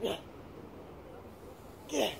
Yeah. Yeah.